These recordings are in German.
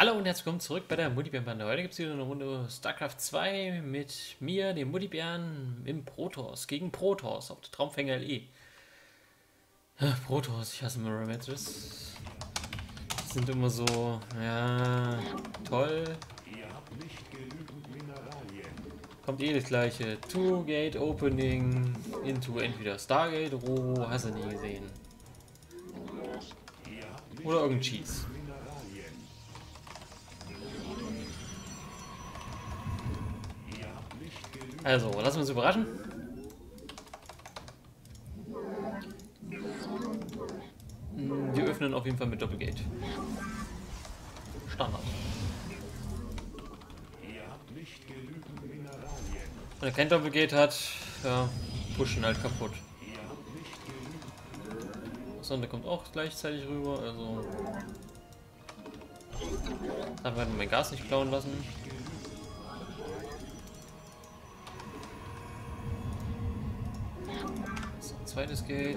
Hallo und herzlich willkommen zurück bei der Muttibärenbande. Heute gibt es wieder eine Runde StarCraft 2 mit mir, dem Muttibären, im Protoss gegen Protoss auf der Traumfänger LE. Ach, Protoss, ich hasse Matches. Die sind immer so, ja, toll. Kommt eh das gleiche. Two-Gate Opening into entweder Stargate, Robo, hast du nie gesehen. Oder irgendein Cheese. Also, lassen wir uns überraschen. Wir öffnen auf jeden Fall mit Doppelgate. Standard. Wenn er kein Doppelgate hat, ja, pushen halt kaputt. Sonne kommt auch gleichzeitig rüber, also. Darf man mein Gas nicht klauen lassen. Zweites Gate.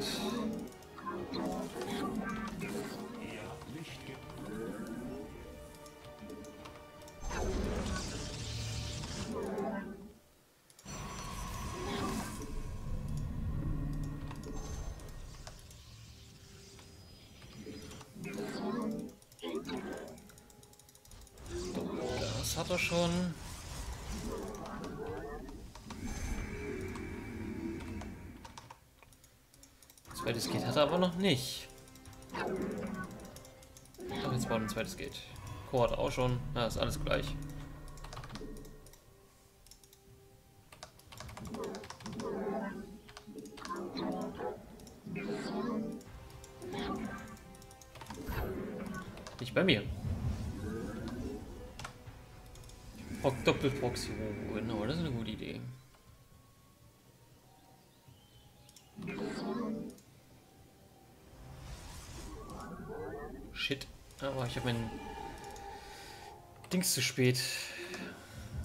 Das hat er schon. Zweites geht hat er aber noch nicht. Doch, jetzt baut ein zweites geht. Core hat auch schon. Na, ist alles gleich. Nicht bei mir. Doppelproxy, oh, genau, das ist eine gute Idee. Shit, aber ich habe mein Dings zu spät.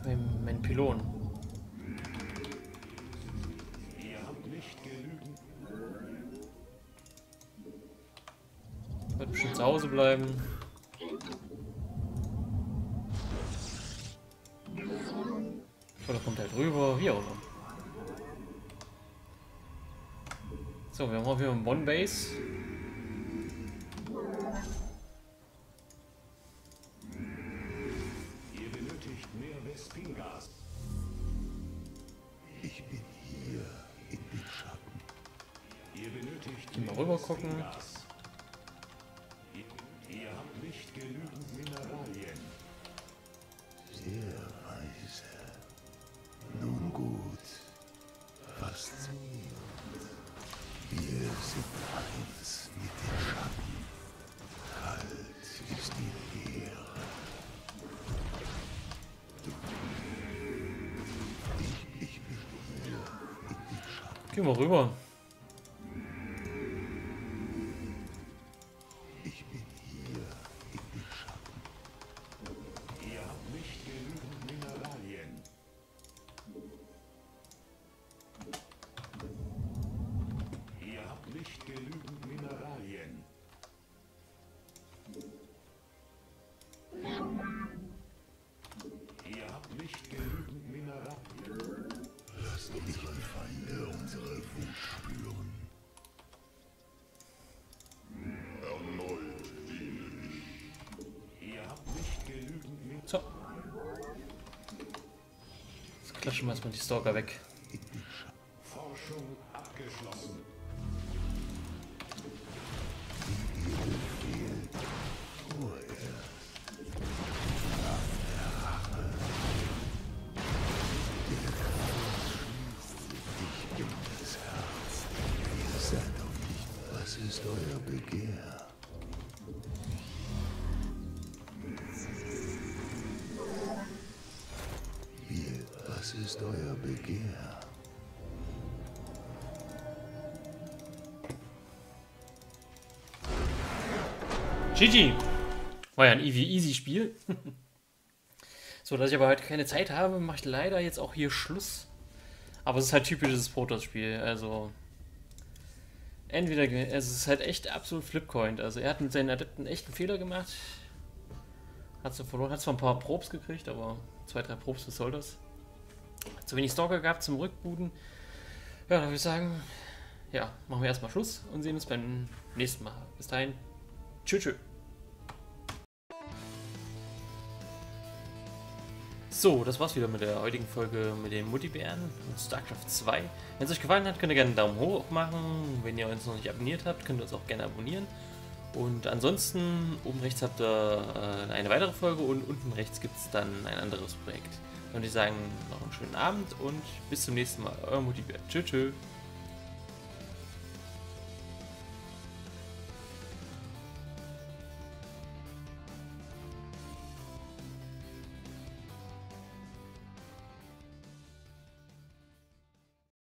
Mein, mein Pylon. Wird bestimmt zu Hause bleiben. Oder kommt halt rüber, wie auch immer. So, wir haben auch wieder einen One-Base. Den Schatten. Geh mal rüber. Nicht genügend Mineralien. Lasst unsere Feinde unsere Wut spüren. Ihr habt nicht genügend Mineralien. So. Jetzt klatschen wir erstmal die Stalker weg. Begehr? Hier, was ist euer Begehr? GG! War ja ein easy, easy Spiel. so, dass ich aber heute keine Zeit habe, mache ich leider jetzt auch hier Schluss. Aber es ist halt typisches Protoss-Spiel, also. Entweder, ge- es ist halt echt absolut Flipcoin. Also er hat mit seinen Adepten echt einen Fehler gemacht. Hat sie verloren. Hat zwar ein paar Probs gekriegt, aber zwei, drei Probs, was soll das? Zu wenig Stalker gehabt zum Rückbuden. Ja, dann würde ich sagen, ja, machen wir erstmal Schluss und sehen uns beim nächsten Mal. Bis dahin. Tschüss. tschüss. So, das war's wieder mit der heutigen Folge mit den Muttibären und StarCraft 2. Wenn es euch gefallen hat, könnt ihr gerne einen Daumen hoch machen. Wenn ihr uns noch nicht abonniert habt, könnt ihr uns auch gerne abonnieren. Und ansonsten, oben rechts habt ihr äh, eine weitere Folge und unten rechts gibt es dann ein anderes Projekt. Dann würde ich sagen, noch einen schönen Abend und bis zum nächsten Mal. Euer Muttibär. Tschüss. tschüss.